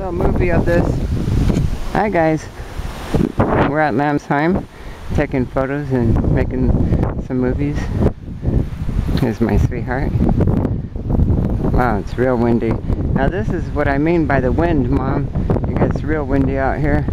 little movie of this. Hi guys, we're at Lambsheim taking photos and making some movies. Here's my sweetheart. Wow, it's real windy. Now this is what I mean by the wind, Mom. It gets real windy out here.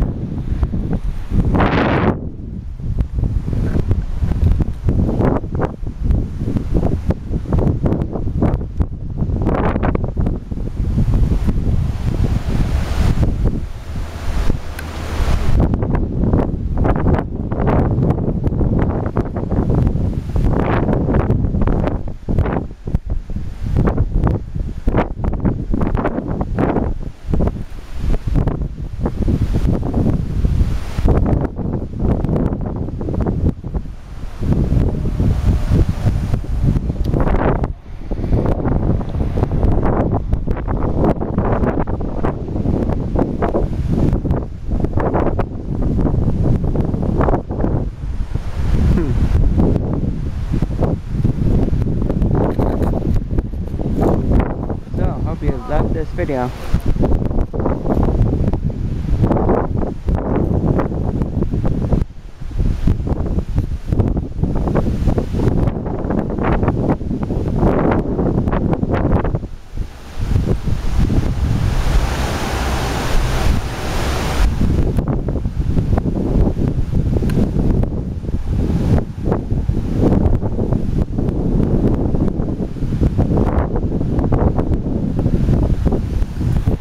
So, hope you loved this video.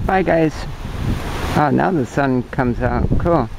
Bye guys. Oh, now the sun comes out. Cool.